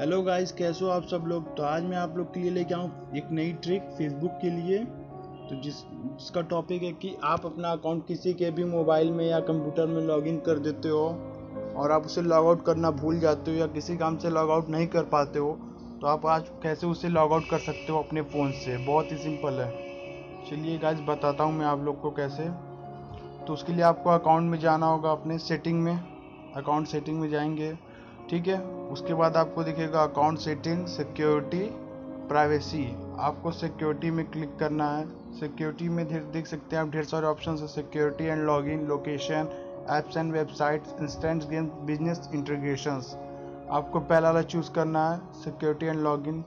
Hello guys कैसे हो आप सब लोग? तो आज मैं आप लोग के लिए लेके आऊँ एक नई ट्रिक फेसबुक के लिए। तो जिस, जिसका टॉपिक है कि आप अपना अकाउंट किसी के भी मोबाइल में या कंप्यूटर में लॉगिन कर देते हो और आप उसे लॉग आउट करना भूल जाते हो या किसी काम से लॉग आउट नहीं कर पाते हो तो आप आज कैसे उसे लॉग आउट कर सकते हो अपने फ़ोन से? बहुत ही सिंपल है। चलिए गाइस बताता हूँ मैं आप लोग को कैसे। तो उसके लिए आपको अकाउंट में जाना होगा अपने सेटिंग में। अकाउंट सेटिंग में जाएँगे। ठीक है? उसके बाद आपको दिखेगा अकाउंट सेटिंग सिक्योरिटी प्राइवेसी आपको सिक्योरिटी में क्लिक करना है। सिक्योरिटी में देख सकते हैं आप ढेर सारे ऑप्शन है। Security and login location apps and websites instant game business integrations आपको पहला वाला चूज़ करना है security and login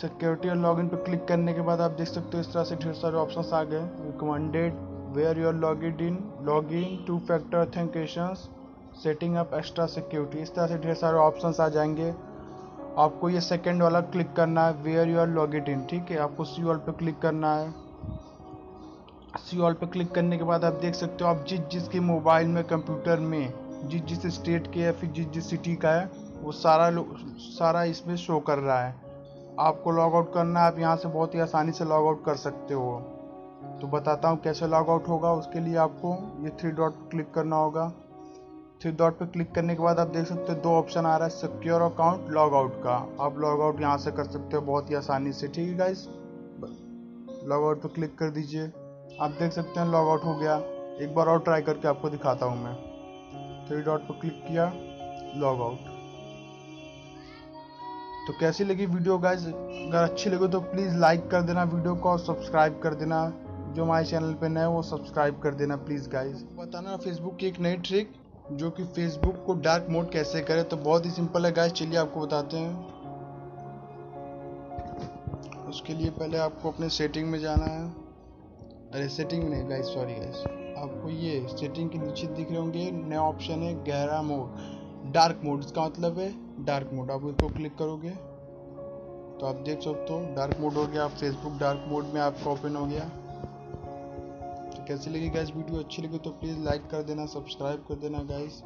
security and login पर क्लिक करने के बाद आप देख सकते हो इस तरह से ढेर सारे ऑप्शन आ गए। Recommended where your log in log in two factor authentications setting up extra security इस तरह से ढेर सारे ऑप्शंस आ जाएँगे। आपको ये सेकंड वाला क्लिक करना है where you are log in ठीक है? आपको सी ऑल पर क्लिक करना है। सी ऑल पर क्लिक करने के बाद आप देख सकते हो, आप जिस जिसके मोबाइल में कंप्यूटर में, जिस जिस स्टेट के या फिर जिस जिस सिटी का है, वो सारा सारा इसमें शो कर रहा है। आपको लॉग आउट करना है, आप यहाँ से बहुत ही आसानी से लॉग आउट कर सकते हो। तो बताता हूँ कैसे लॉग आउट होगा, उसके लिए आपको ये थ्री डॉट क्लिक करना होगा। थ्री डॉट पे क्लिक करने के बाद आप देख सकते हो दो ऑप्शन आ रहा है सिक्योर अकाउंट लॉग आउट का। आप लॉग आउट यहाँ से कर सकते हो बहुत ही आसानी से, ठीक है गाइस लॉग आउट पे क्लिक कर दीजिए। आप देख सकते हैं लॉग आउट हो गया। एक बार और ट्राई करके आपको दिखाता हूँ मैं। थ्री डॉट पर क्लिक किया लॉग आउट तो कैसी लगी वीडियो गाइज़ अगर अच्छी लगे तो प्लीज़ लाइक कर देना वीडियो को और सब्सक्राइब कर देना। जो हमारे चैनल पे नए वो सब्सक्राइब कर देना प्लीज़ गाइज़ बताना फेसबुक की एक नई ट्रिक जो कि फेसबुक को डार्क मोड कैसे करें तो बहुत ही सिंपल है गाइस चलिए आपको बताते हैं। उसके लिए पहले आपको अपने सेटिंग में जाना है। अरे सेटिंग में नहीं गाइस सॉरी गाइस आपको ये सेटिंग के नीचे दिख रहे होंगे, नया ऑप्शन है गहरा मोड डार्क मोड इसका मतलब है डार्क मोड आप इसको क्लिक करोगे तो आप देख सकते हो डार्क मोड हो गया, आप फेसबुक डार्क मोड में आपका ओपन हो गया। कैसी लगी गैस वीडियो? अच्छी लगी तो प्लीज़ लाइक कर देना सब्सक्राइब कर देना गाइस